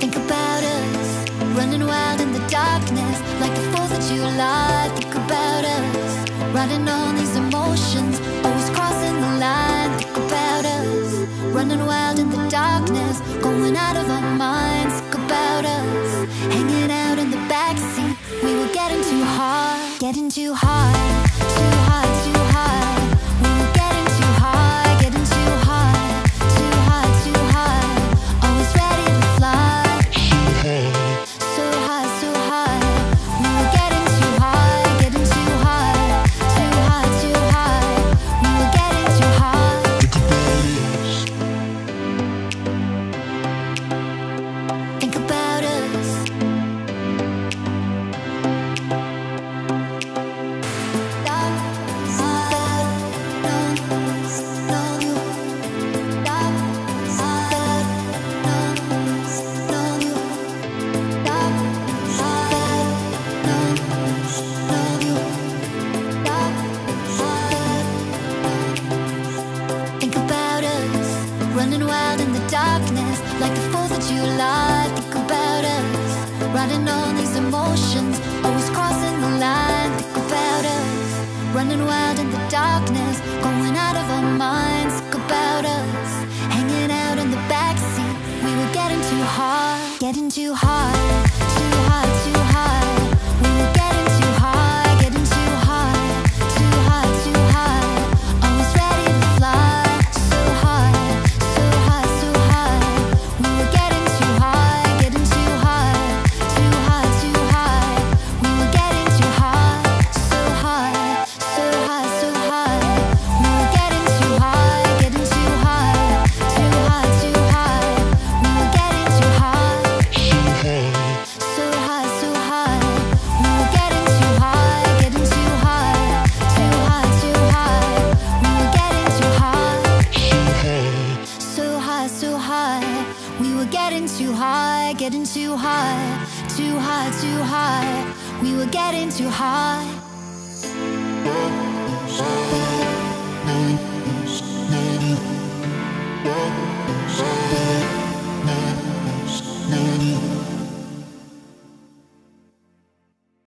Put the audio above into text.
Think about us running wild in the darkness, like the 4th of July. Think about us riding on these emotions, darkness, going out of our minds. Think about us hanging out in the backseat. We were getting too high, getting too high, running wild in the darkness, like the 4th of July. Think about us riding on these emotions, always crossing the line. Think about us running wild in the darkness, going out of our minds. Think about us hanging out in the backseat. We were getting too high, getting too high, too high, too high. High, high. We were getting too high, getting too high, too high, too high. We were getting too high.